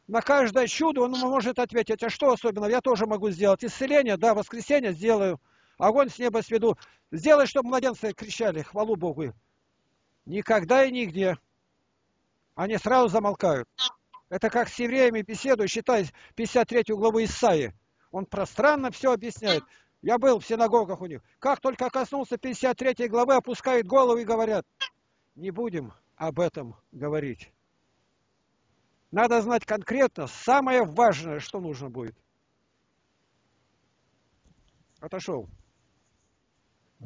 На каждое чудо он может ответить, а что особенно, я тоже могу сделать. Исцеление, да, воскресенье сделаю. Огонь с неба сведу. Сделай, чтобы младенцы кричали, хвалу Богу. Никогда и нигде. Они сразу замолкают. Это как с евреями беседую, считай 53 главу Исаи. Он пространно все объясняет. Я был в синагогах у них. Как только коснулся 53 главы, опускают голову и говорят, не будем об этом говорить. Надо знать конкретно самое важное, что нужно будет. Отошел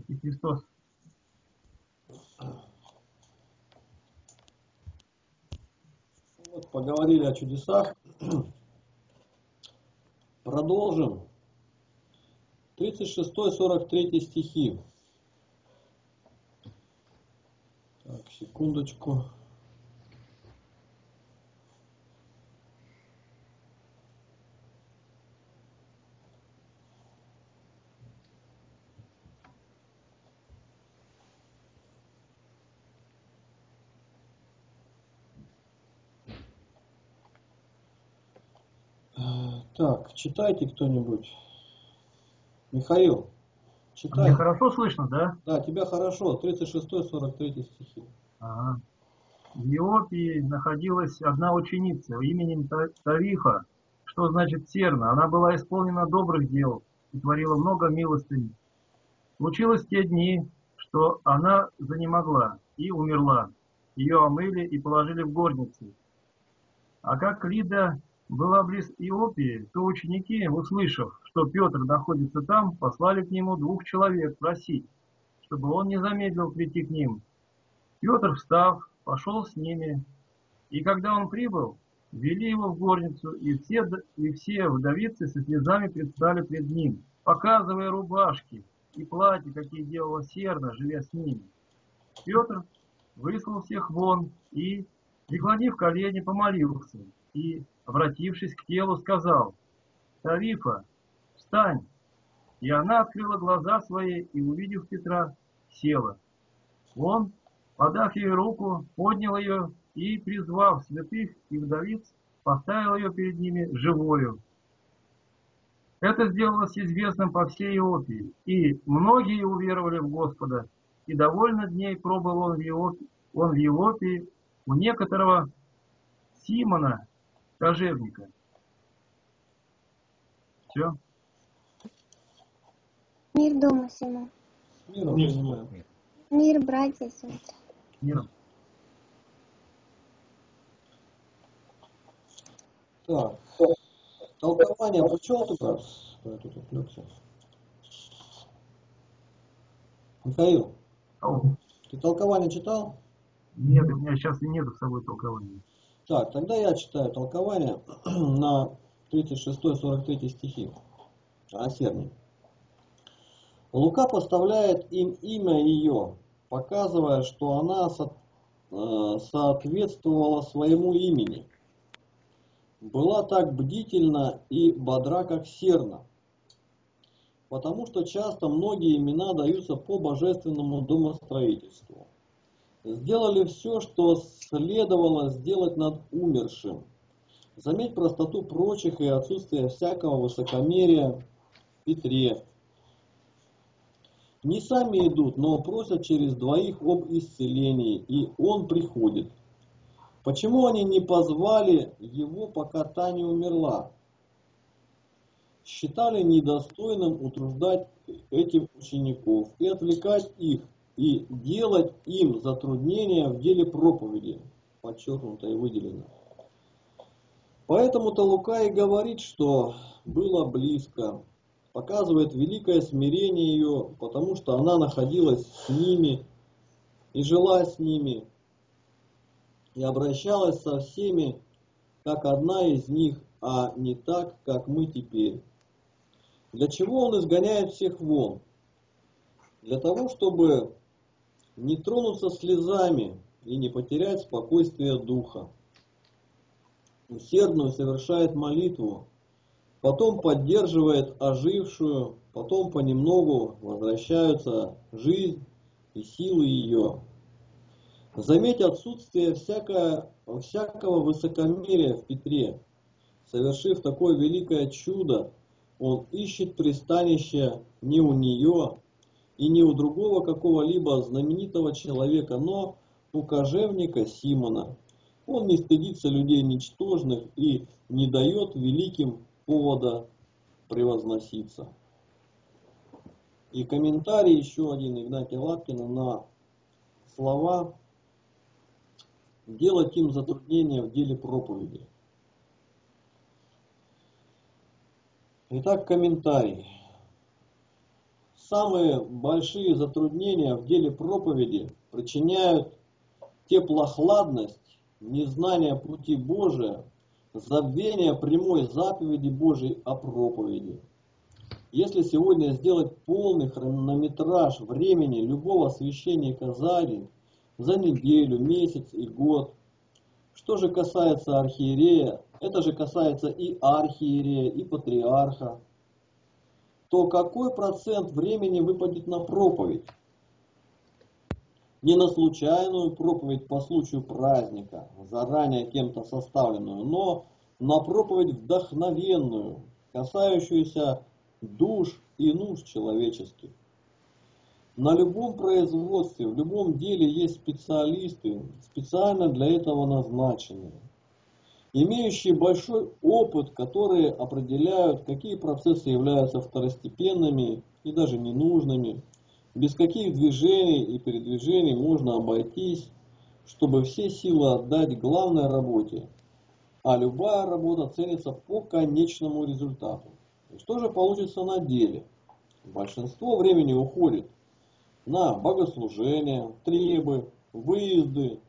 и Христос. Вот, поговорили о чудесах. Продолжим. 36-43 стихи. Так, секундочку. Так, читайте кто-нибудь. Михаил, читай. Мне хорошо слышно, да? Да, тебя хорошо. 36-43 стихи. Ага. В Иопии находилась одна ученица именем Та- Тавифа, что значит серна. Она была исполнена добрых дел и творила много милостынь. Случилось в те дни, что она занемогла и умерла. Ее омыли и положили в горницы. А как Лида была близ Иопии, то ученики, услышав, что Петр находится там, послали к нему двух человек просить, чтобы он не замедлил прийти к ним. Петр, встав, пошел с ними, и когда он прибыл, вели его в горницу, и все, и все вдовицы со слезами предстали пред ним, показывая рубашки и платья, какие делала Серна, живя с ними. Петр выслал всех вон и, преклонив колени, помолился, и, обратившись к телу, сказал, «Тарифа, встань!» И она открыла глаза свои и, увидев Петра, села. Он, подав ей руку, поднял ее и, призвав святых и вдовиц, поставил ее перед ними живою. Это сделалось известным по всей Иопии, и многие уверовали в Господа, и довольно дней пробыл он в Иопии, он в Иопии у некоторого Симона, кожевника. Все. Мир дома всему. С миром Мир. принимаем. Мир, братья сестры. Миром. Так. Толкование прочел ты раз? Я тут отвлекся. Михаил, Ау. ты толкование читал? Нет, у меня сейчас и нету с собой толкования. Так, тогда я читаю толкование [clears throat] на 36-43 стихи о Серне. Лука поставляет им имя ее, показывая, что она э, соответствовала своему имени. Была так бдительна и бодра, как серна. Потому что часто многие имена даются по божественному домостроительству. Сделали все, что следовало сделать над умершим. Заметь простоту прочих и отсутствие всякого высокомерия Петре. Не сами идут, но просят через двоих об исцелении, и он приходит. Почему они не позвали его, пока та не умерла? Считали недостойным утруждать этих учеников и отвлекать их, и делать им затруднения в деле проповеди, подчеркнуто и выделено. Поэтому-то Лука и говорит, что было близко, показывает великое смирение ее, потому что она находилась с ними и жила с ними, и обращалась со всеми, как одна из них, а не так, как мы теперь. Для чего он изгоняет всех вон? Для того, чтобы не тронуться слезами и не потерять спокойствие духа. Усердную совершает молитву, потом поддерживает ожившую, потом понемногу возвращаются жизнь и силы ее. Заметь отсутствие всякое, всякого высокомерия в Петре. Совершив такое великое чудо, он ищет пристанище не у нее и не у другого какого-либо знаменитого человека, но у кожевника Симона. Он не стыдится людей ничтожных и не дает великим повода превозноситься. И комментарий еще один Игнатия Лапкина на слова «делать им затруднения в деле проповеди». Итак, комментарий. Самые большие затруднения в деле проповеди причиняют теплохладность, незнание пути Божия, забвение прямой заповеди Божией о проповеди. Если сегодня сделать полный хронометраж времени любого священника за день, за неделю, месяц и год, что же касается архиерея, это же касается и архиерея, и патриарха, то какой процент времени выпадет на проповедь? Не на случайную проповедь по случаю праздника, заранее кем-то составленную, но на проповедь вдохновенную, касающуюся душ и нужд человеческих. На любом производстве, в любом деле есть специалисты, специально для этого назначенные, имеющие большой опыт, которые определяют, какие процессы являются второстепенными и даже ненужными, без каких движений и передвижений можно обойтись, чтобы все силы отдать главной работе, а любая работа ценится по конечному результату. И что же получится на деле? Большинство времени уходит на богослужения, требы, выезды,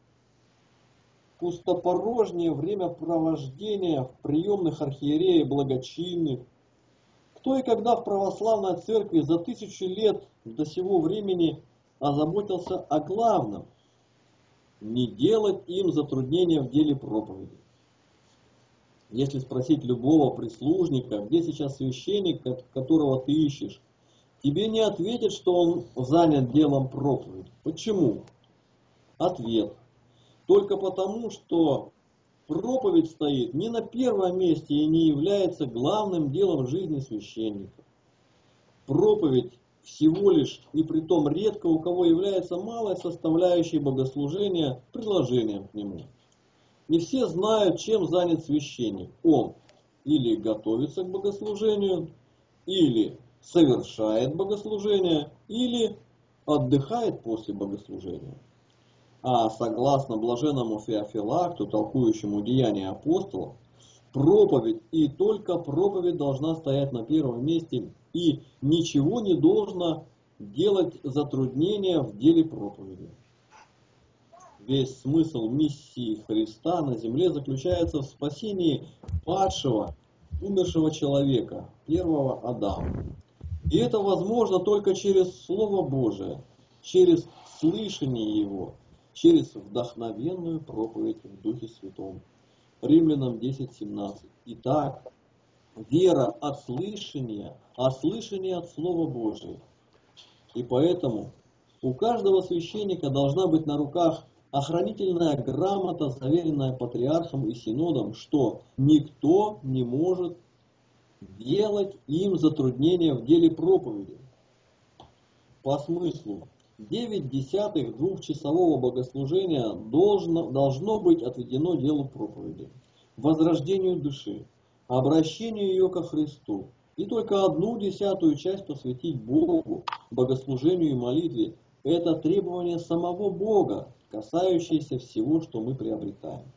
пустопорожнее времяпровождения в приемных архиереи благочинных. Кто и когда в православной церкви за тысячи лет до сего времени озаботился о главном – не делать им затруднения в деле проповеди. Если спросить любого прислужника, где сейчас священник, которого ты ищешь, тебе не ответят, что он занят делом проповеди. Почему? Ответ. Только потому, что проповедь стоит не на первом месте и не является главным делом жизни священника. Проповедь всего лишь, и при том редко у кого является малой составляющей богослужения приложением к нему. Не все знают, чем занят священник. Он или готовится к богослужению, или совершает богослужение, или отдыхает после богослужения. А согласно блаженному Феофилакту, толкующему деяния апостолов, проповедь и только проповедь должна стоять на первом месте и ничего не должно делать затруднения в деле проповеди. Весь смысл миссии Христа на земле заключается в спасении падшего, умершего человека, первого Адама. И это возможно только через Слово Божие, через слышание Его, через вдохновенную проповедь в Духе Святом. Римлянам 10.17. Итак, вера от слышания, а слышание от Слова Божия. И поэтому у каждого священника должна быть на руках охранительная грамота, заверенная патриархом и синодом, что никто не может делать им затруднения в деле проповеди. По смыслу, 9 десятых двухчасового богослужения должно, должно быть отведено делу проповеди, возрождению души, обращению ее ко Христу, и только одну десятую часть посвятить Богу, богослужению и молитве – это требование самого Бога, касающееся всего, что мы приобретаем.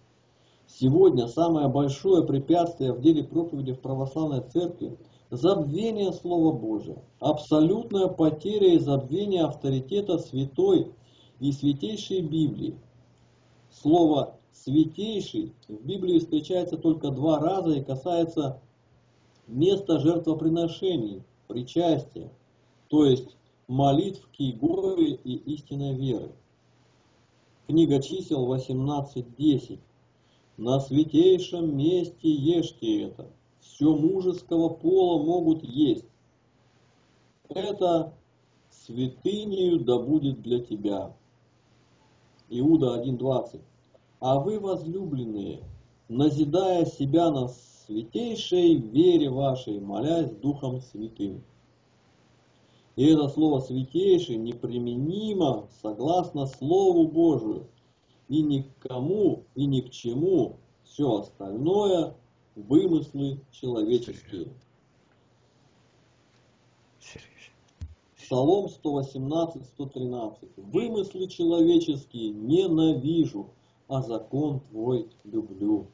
Сегодня самое большое препятствие в деле проповеди в православной церкви – забвение Слова Божия, абсолютная потеря и забвение авторитета святой и святейшей Библии. Слово «святейший» в Библии встречается только два раза и касается места жертвоприношений, причастия, то есть молитв к Иегове и истинной веры. Книга чисел 18.10. На святейшем месте ешьте это. Все мужеского пола могут есть. Это святынею да будет для тебя. Иуда 1.20. А вы, возлюбленные, назидая себя на святейшей вере вашей, молясь Духом Святым. И это слово «святейший» неприменимо согласно Слову Божию, и ни к кому, и ни к чему все остальное – вымыслы человеческие. Псалом 118-113. «Вымыслы человеческие ненавижу, а закон Твой люблю».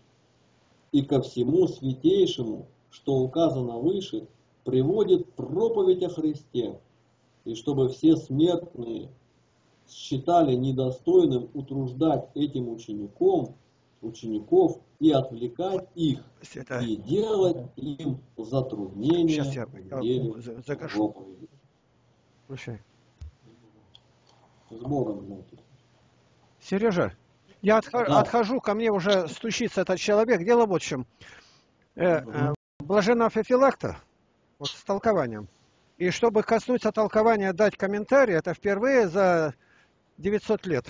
И ко всему святейшему, что указано выше, приводит проповедь о Христе, и чтобы все смертные считали недостойным утруждать этим учеником, учеников и отвлекать их, Это, и делать им затруднения Сейчас я- в я деле за- загашу. проповеди. слушай, С Богом, знаете. Сережа, я отха- Да. отхожу, ко мне уже стучится этот человек. Дело вот в чем. Э, э, Блаженного Феофилакта, вот с толкованием. И чтобы коснуться толкования, дать комментарий, это впервые за 900 лет.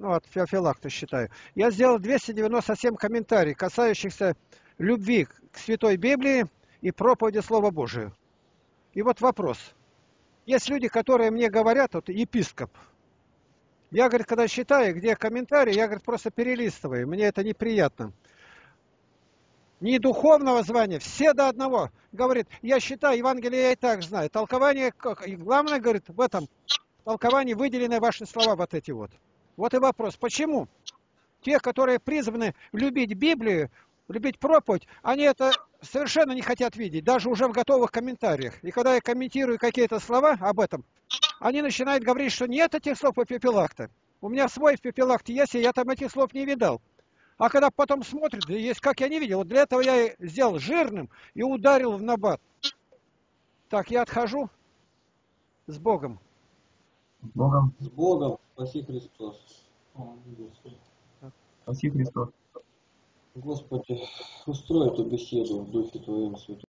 Ну, от Феофилакта считаю. Я сделал 297 комментариев, касающихся любви к Святой Библии и проповеди Слова Божия. И вот вопрос. Есть люди, которые мне говорят, вот епископ, я, говорит, когда читаю, где комментарии, я, говорит, просто перелистываю. Мне это неприятно. Ни духовного звания, все до одного. Говорит, я считаю, Евангелие я и так знаю. Толкование, и главное, говорит, в этом толковании выделены ваши слова вот эти вот. Вот и вопрос, почему? Те, которые призваны любить Библию, любить проповедь, они это совершенно не хотят видеть, даже уже в готовых комментариях. И когда я комментирую какие-то слова об этом, они начинают говорить, что нет этих слов у Пепелакта. У меня свой в Пепелакте есть, и я там этих слов не видал. А когда потом смотрят, есть как я не видел. Вот для этого я сделал жирным и ударил в набат. Так, я отхожу с Богом. С Богом. С Богом, спаси Христос. О. Спаси Христос. Господи, устрой эту беседу в Духе Твоем, Святой.